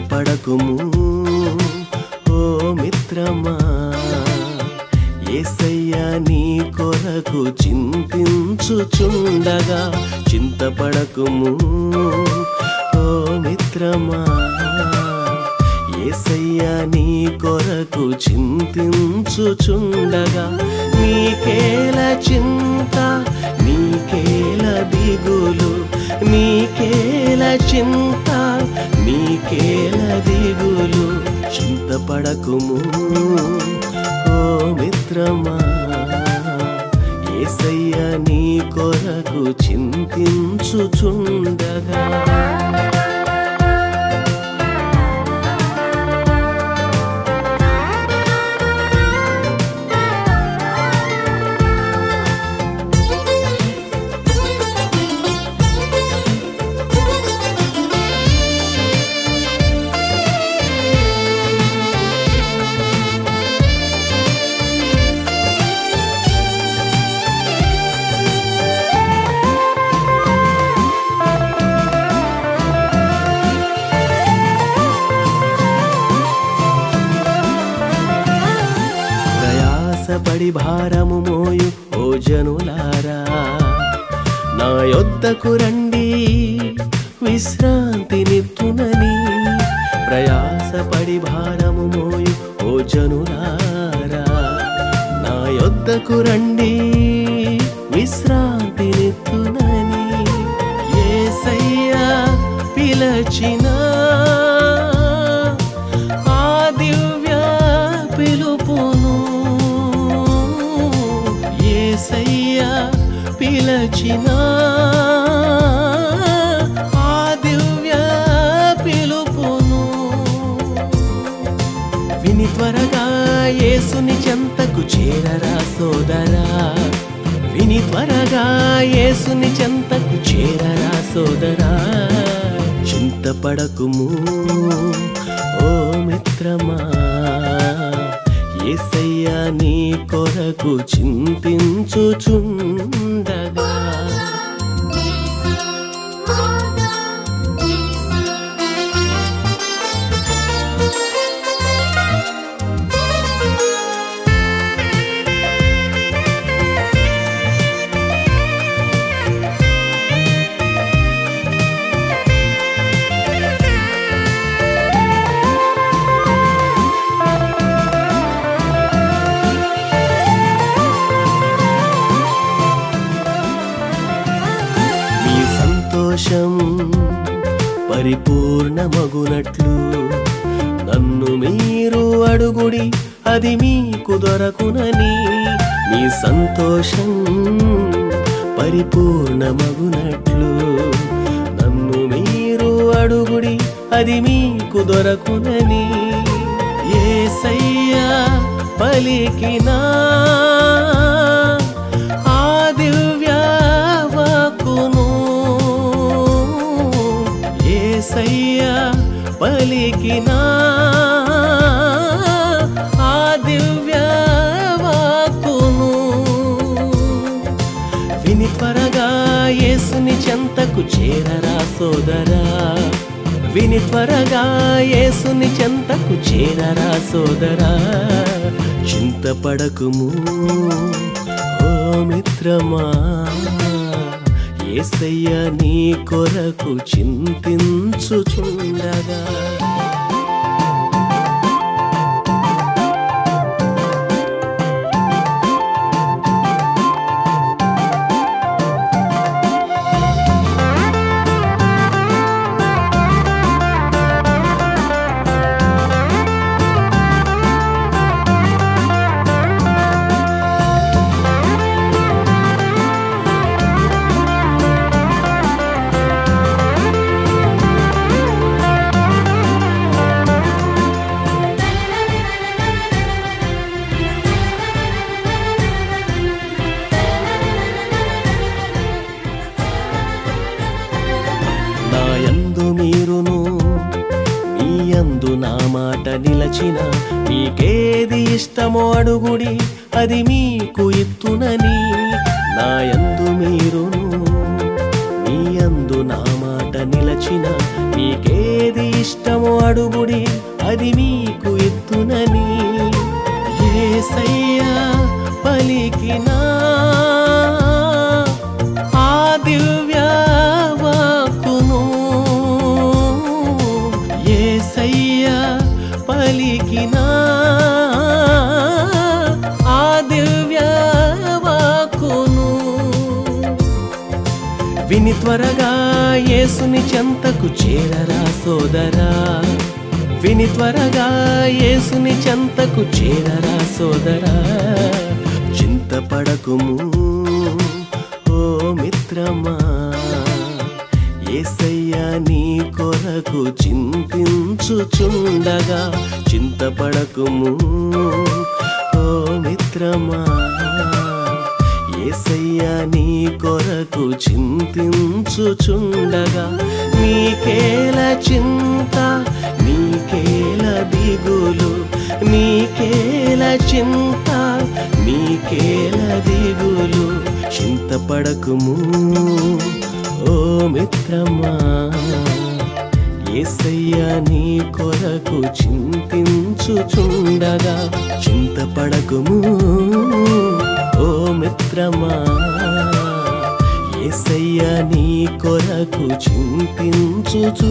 చింతపడకుము ఓ మిత్రమా ఏసయ్యా నీ కొరకు చింతించుచుండగా చింతపడకుము. ఓ మిత్రమా ఏసయ్యా నీ కొరకు చింతించుచుండగా నీకేల చింత నీకేల దిగులు నీకేల చింత. నీకేల దిగులు చింతపడకుము. ఓ మిత్రమా ఏసయ్య నీ కొరకు చింతించుచుండగా. ప్రయాసపడి భారము మోయు ఓ జనులారా. నా యొద్దకు రండి విశ్రాంతినిత్తునని ప్రయాసపడి భారము మోయు ఓ జనులారా. నా యొద్దకు రండి విశ్రాంతినిత్తునని ఏసయ్యా పిలచినా యేసుని చెంతకు చేరరా సోదరా? విని త్వరగా యేసుని చెంతకు చేరరా సోదరా? చింతపడకుము ఓ మిత్రమా? ఏసయ్యా నీ కొరకు చింతించుచుండగా సంతోషం పరిపూర్ణమగునట్లు. నన్ను మీరు అడుగుడి అది మీకు దొరకునని. మీ సంతోషం పరిపూర్ణమగునట్లు. నన్ను మీరు అడుగుడి అది మీకు దొరకునని. ఏసయ్యా పలికినా చెంతకు చేరరా సోదరా? విని త్వరగా యేసుని చెంతకు చేరరా సోదరా? చింతపడకుము ఓ మిత్రమా? ఏసయ్య నీ కొరకు చింతించుచుండగా. నిలచిన మీకేది ఇష్టమో అడుగుడి అది మీకు ఇత్తునని నా యందు మీరును. మీ యందు నా మాట నిలచిన మీకేది ఇష్టమో అడుగుడి అది మీకు ఇత్తునని ఏసయ్యా పలికినా విని త్వరగా యేసుని చెంతకు చేరరా సోదరా. విని త్వరగా యేసుని చెంతకు చేరరా సోదరా. చింతపడకుము ఓ మిత్రమా. ఏసయ్యా నీ కొరకు చింతించుచుండగా. చింతపడకుము ఓ మిత్రమా. ఏసయ్యా నీ కొరకు చింతించుచుండగా. నీకేల చింత నీకేల దిగులు నీకేల చింత నీకేల దిగులు. చింతపడకుము ఓ మిత్రమా. ఏసయ్యా నీ కొరకు చింతించుచుండగా. చింతపడకుము ఓ మిత్రమా ఏసయ్యా నీ కొరకు చింతించుచుండగా